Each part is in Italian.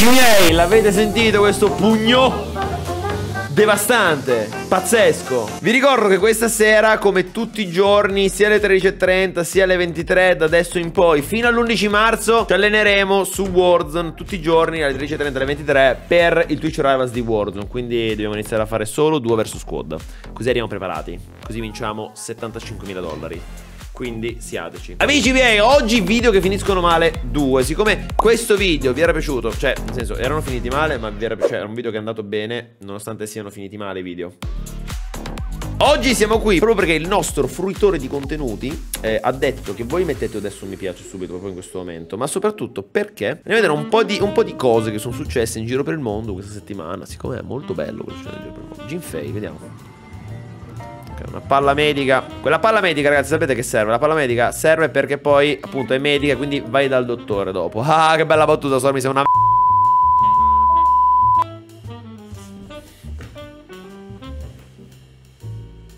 Amici miei, l'avete sentito questo pugno? devastante, pazzesco. Vi ricordo che questa sera, come tutti i giorni, sia alle 13.30 sia alle 23, da adesso in poi, fino all'11 marzo, ci alleneremo su Warzone tutti i giorni alle 13.30 alle 23 per il Twitch Rivals di Warzone. Quindi dobbiamo iniziare a fare solo 2 vs squad. Così arriviamo preparati. Così vinciamo 75.000 dollari. Quindi siateci. Amici miei, oggi video che finiscono male due. Siccome questo video vi era piaciuto Cioè, nel senso, erano finiti male Ma vi era, cioè, era un video che è andato bene Nonostante siano finiti male i video. Oggi siamo qui proprio perché il nostro fruitore di contenuti eh, ha detto che voi mettete adesso un mi piace subito proprio in questo momento, ma soprattutto perché? Andiamo a vedere un po, di, un po' di cose che sono successe in giro per il mondo questa settimana, siccome è molto bello quello che succede in giro per il mondo. Jim Fay, Una palla medica. Quella palla medica, ragazzi, sapete che serve? La palla medica serve perché poi, appunto, è medica, quindi vai dal dottore dopo. Ah, che bella battuta, Stormy, sei una...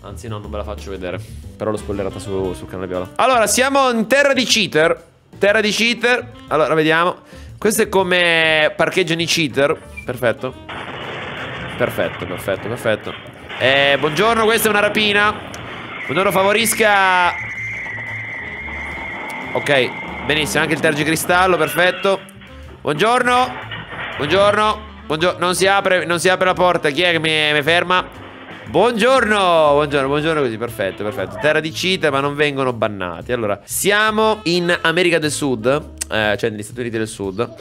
Anzi no, non ve la faccio vedere Però l'ho spoilerata su, sul canale Viola. Allora, siamo in terra di cheater. Terra di cheater. Allora, vediamo. Questo è come parcheggiano i cheater. Perfetto. Perfetto, perfetto, perfetto eh, buongiorno, questa è una rapina. Buongiorno, favorisca. Ok, benissimo, anche il tergicristallo, perfetto. Buongiorno. Buongiorno. Buongiorno. Non si apre, non si apre la porta. Chi è che mi, mi ferma? Buongiorno, buongiorno, buongiorno così, perfetto, perfetto Terra di cita ma non vengono bannati Allora, siamo in America del Sud eh, Cioè negli Stati Uniti del Sud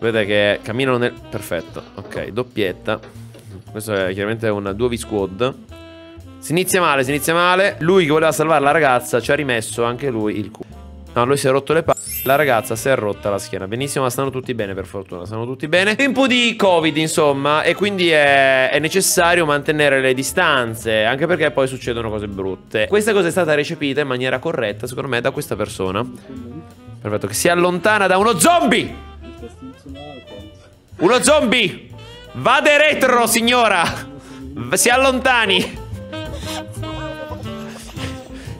Vedete che camminano nel... Perfetto, ok, doppietta questo è chiaramente un 2v squad. Si inizia male, si inizia male. Lui che voleva salvare la ragazza ci ha rimesso anche lui il culo. No, lui si è rotto le palle. La ragazza si è rotta la schiena. Benissimo, ma stanno tutti bene, per fortuna. Stanno tutti bene. Tempo di Covid, insomma. E quindi è, è, necessario mantenere le distanze. Anche perché poi succedono cose brutte. Questa cosa è stata recepita in maniera corretta, secondo me, da questa persona. Perfetto, che si allontana da uno zombie! Uno zombie! Vade retro, signora! Si allontani!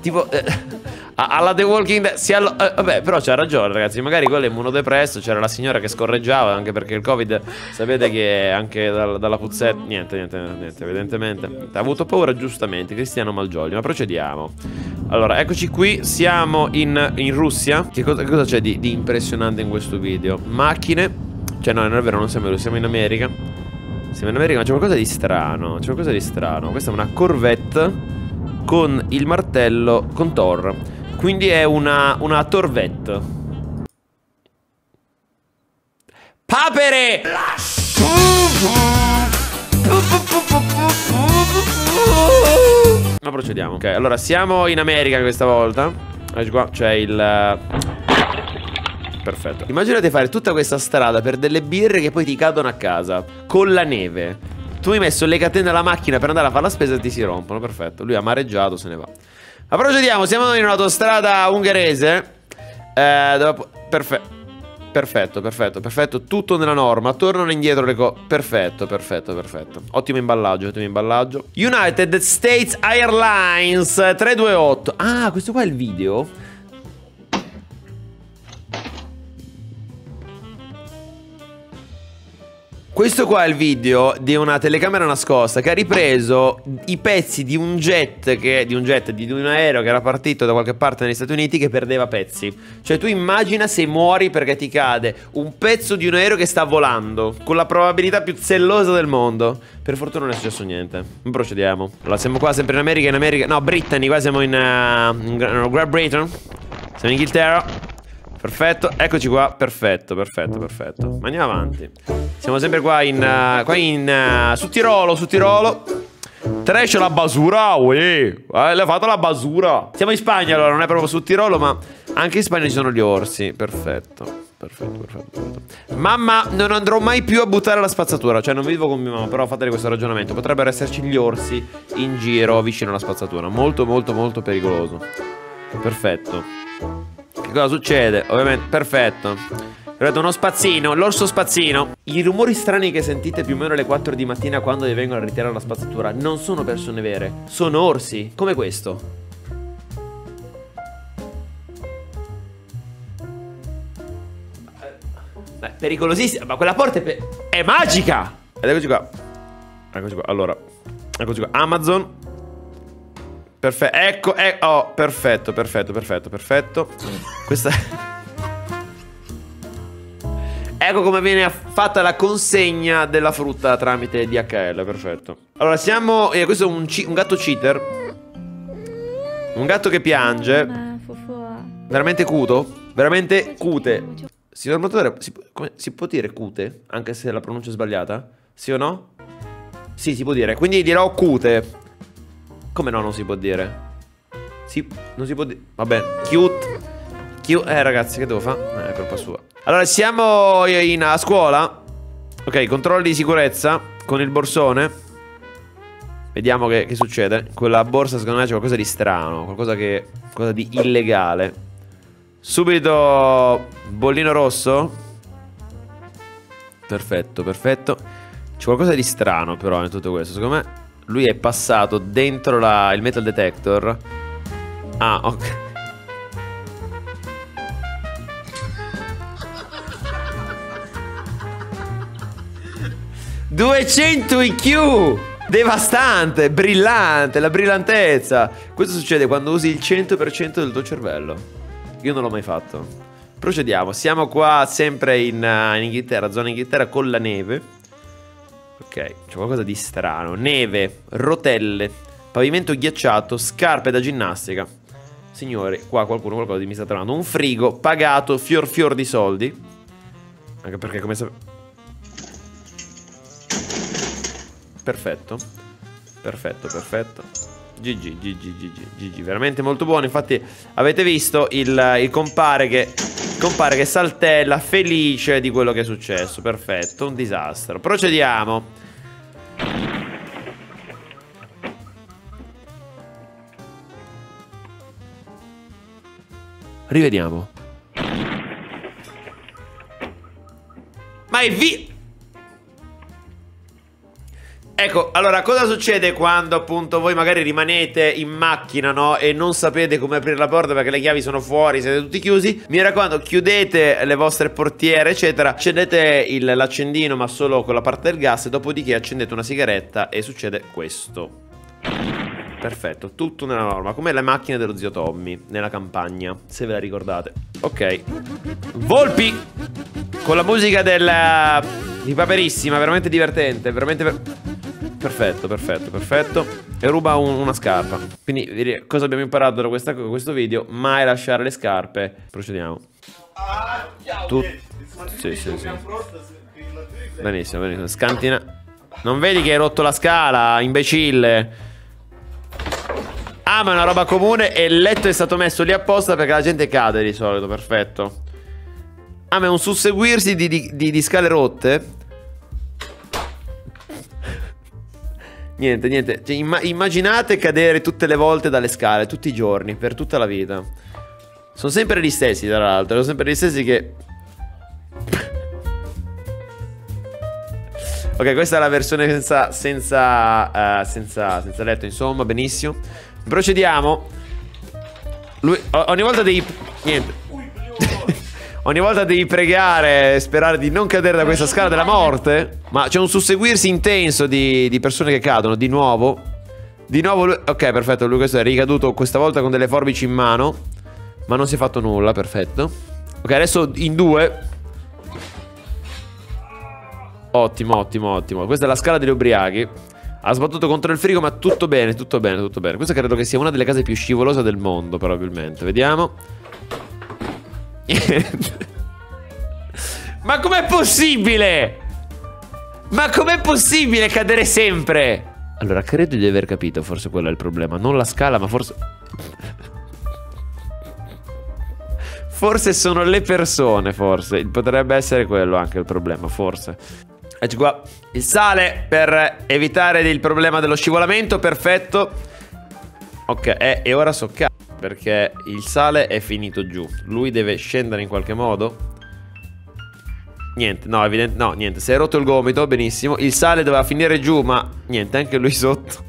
tipo... Eh, alla The Walking Dead si allo- eh, Vabbè però c'ha ragione ragazzi. Magari quello è immunodepresso C'era la signora che scorreggiava Anche perché il covid Sapete che anche dal, dalla puzzetta Niente niente niente Evidentemente. Ha avuto paura giustamente Cristiano Malgioglio Ma procediamo. Allora eccoci qui. Siamo in, in Russia. Che cosa, cosa c'è di, di impressionante in questo video? Macchine. Cioè no non è vero non siamo in Russia Siamo in America siamo in America ma c'è qualcosa di strano C'è qualcosa di strano. Questa è una Corvette Con il martello Con Thor. Quindi è una, una Torvette. Papere! Ma procediamo. Ok allora siamo in America questa volta. C'è il Perfetto. Immaginate fare tutta questa strada per delle birre che poi ti cadono a casa. Con la neve. Tu hai messo le catene alla macchina per andare a fare la spesa e ti si rompono. Perfetto. Lui ha mareggiato, se ne va. Ma procediamo. Siamo in un'autostrada ungherese. Eh, dopo... Perfetto. Perfetto, perfetto, perfetto, tutto nella norma, tornano indietro le cose, perfetto, perfetto, perfetto, ottimo imballaggio, ottimo imballaggio United States Airlines 328, ah questo qua è il video? Questo qua è il video di una telecamera nascosta che ha ripreso i pezzi di un jet, che, di un jet, di un aereo che era partito da qualche parte negli Stati Uniti che perdeva pezzi. Cioè tu immagina se muori perché ti cade un pezzo di un aereo che sta volando, con la probabilità più zellosa del mondo. Per fortuna non è successo niente. Procediamo. Allora siamo qua sempre in America, in America... No, Brittany, qua siamo in... Uh, in no, Great Britain. Siamo in Inghilterra. Perfetto, eccoci qua. Perfetto, perfetto, perfetto. Ma andiamo avanti. Siamo sempre qua in... Uh, qua in... Uh, su Tirolo, su Tirolo. Trash la basura, uè. Eh, l'hai fatto la basura. Siamo in Spagna allora, non è proprio su Tirolo, ma anche in Spagna ci sono gli orsi. Perfetto. Perfetto, perfetto, perfetto. Mamma, non andrò mai più a buttare la spazzatura. Cioè, non vivo con mia mamma, però fate questo ragionamento. Potrebbero esserci gli orsi in giro vicino alla spazzatura. Molto, molto, molto pericoloso. Perfetto. Che cosa succede? Ovviamente, perfetto. Guardate, uno spazzino, l'orso spazzino. I rumori strani che sentite più o meno alle 4 di mattina quando vi vengono a ritirare la spazzatura non sono persone vere, sono orsi, come questo. Beh, pericolosissima. Ma quella porta è, pe- è magica. Ed eccoci qua. Eccoci qua. Allora, eccoci qua. Amazon. Perfetto. Ecco, eh, oh, perfetto, perfetto, perfetto, perfetto. Questa... ecco come viene fatta la consegna della frutta tramite DHL, perfetto. Allora, siamo... Eh, questo è un, un gatto cheater. Un gatto che piange. Veramente cuto. Veramente cute. Signor Motore, si, come, si può dire cute? Anche se la pronuncia è sbagliata? Sì o no? Sì, si può dire. Quindi dirò cute. Come no, non si può dire? Sì, non si può dire. Vabbè, cute. Cute. Eh, ragazzi, che devo fare? Eh, è colpa sua. Allora, siamo in, a scuola. Ok, controlli di sicurezza con il borsone. Vediamo che, che succede. Quella borsa, secondo me, c'è qualcosa di strano. Qualcosa che. qualcosa di illegale. Subito bollino rosso. Perfetto, perfetto. C'è qualcosa di strano però in tutto questo. Secondo me lui è passato dentro la, il metal detector. Ah, ok. ...200 IQ! Devastante, brillante, la brillantezza. Questo succede quando usi il 100% del tuo cervello. Io non l'ho mai fatto. Procediamo, siamo qua sempre in, uh, in Inghilterra, zona Inghilterra con la neve. Ok, c'è qualcosa di strano. Neve, rotelle, pavimento ghiacciato, scarpe da ginnastica. Signori, qua qualcuno qualcosa mi sta trovando. Un frigo pagato fior fior di soldi. Anche perché come sapete... Perfetto. Perfetto, perfetto. GG, GG, GG, GG. Veramente molto buono. Infatti avete visto il, il compare che compare che saltella felice di quello che è successo. Perfetto, un disastro. Procediamo. Rivediamo. Ma è vi... Ecco, allora cosa succede quando appunto voi magari rimanete in macchina, no? E non sapete come aprire la porta perché le chiavi sono fuori, siete tutti chiusi. Mi raccomando, chiudete le vostre portiere, eccetera. Accendete l'accendino, ma solo con la parte del gas. Dopodiché accendete una sigaretta e succede questo. Perfetto, tutto nella norma, come le macchine dello zio Tommy nella campagna, se ve la ricordate. Ok. Volpi! Con la musica del... di Paperissima, veramente divertente, veramente... Per... Perfetto, perfetto, perfetto. E ruba un, una scarpa. Quindi, cosa abbiamo imparato da questa, questo video? Mai lasciare le scarpe. Procediamo. Tu... Sì, sì, sì. Benissimo, benissimo. Scantina. Non vedi che hai rotto la scala, imbecille? Ah, ma è una roba comune e il letto è stato messo lì apposta perché la gente cade di solito, perfetto. Ah, ma è un susseguirsi di, di, di, di scale rotte? Niente, niente. Cioè, imm immaginate cadere tutte le volte dalle scale, tutti i giorni, per tutta la vita. Sono sempre gli stessi, tra l'altro. Sono sempre gli stessi che... ok, questa è la versione senza, senza, uh, senza, senza letto, insomma, benissimo. Procediamo. Lui, ogni volta devi... Niente. Ogni volta devi pregare e sperare di non cadere da questa scala della morte. Ma c'è un susseguirsi intenso di, di, persone che cadono. Di nuovo. Di nuovo lui... Ok, perfetto. Lui questo è ricaduto questa volta con delle forbici in mano. Ma non si è fatto nulla, perfetto. Ok, adesso in due. Ottimo, ottimo, ottimo. Questa è la scala degli ubriachi. Ha sbattuto contro il frigo, ma tutto bene, tutto bene, tutto bene. Questa credo che sia una delle case più scivolose del mondo, probabilmente. Vediamo. Ma com'è possibile? Ma com'è possibile cadere sempre? Allora, credo di aver capito, forse quello è il problema. Non la scala, ma forse... forse sono le persone, forse. Potrebbe essere quello anche il problema, forse. Ecco qua. Il sale per evitare il problema dello scivolamento, perfetto. Ok, e, e ora so cazzo. Perché il sale è finito giù. Lui deve scendere in qualche modo. Niente, no, evidente, no, niente. Si è rotto il gomito, benissimo. Il sale doveva finire giù, ma niente, anche lui sotto.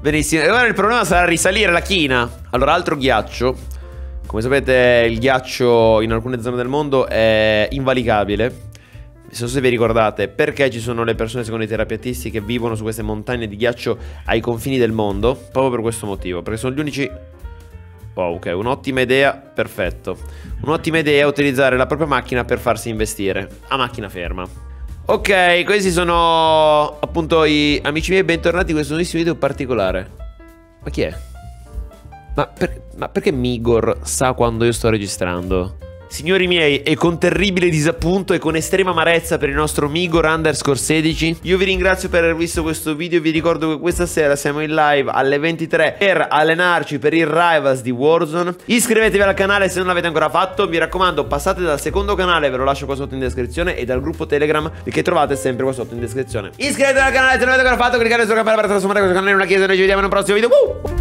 Benissimo. E ora il problema sarà risalire la china. Allora, altro ghiaccio. Come sapete il ghiaccio in alcune zone del mondo è invalicabile. Non so se vi ricordate perché ci sono le persone secondo i terapeutisti che vivono su queste montagne di ghiaccio ai confini del mondo. Proprio per questo motivo, perché sono gli unici Oh, ok, un'ottima idea, perfetto. Un'ottima idea utilizzare la propria macchina per farsi investire a macchina ferma. Ok, questi sono appunto i amici miei, bentornati in questo nuovissimo video particolare. Ma chi è? Ma, per, ma perché Migor sa quando io sto registrando? Signori miei, e con terribile disappunto e con estrema amarezza per il nostro Migor underscore 16, io vi ringrazio per aver visto questo video vi ricordo che questa sera siamo in live alle 23 per allenarci per il Rivals di Warzone. Iscrivetevi al canale se non l'avete ancora fatto, mi raccomando passate dal secondo canale, ve lo lascio qua sotto in descrizione, e dal gruppo Telegram che trovate sempre qua sotto in descrizione. Iscrivetevi al canale se non l'avete ancora fatto, cliccate sul campanello per trasformare questo canale in una chiesa noi ci vediamo in un prossimo video. Uh!